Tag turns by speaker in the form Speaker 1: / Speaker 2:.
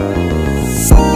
Speaker 1: Música